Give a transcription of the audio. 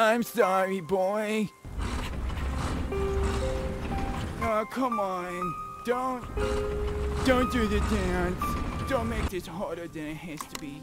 I'm sorry, boy. Oh, come on. Don't... Don't do the dance. Don't make this harder than it has to be.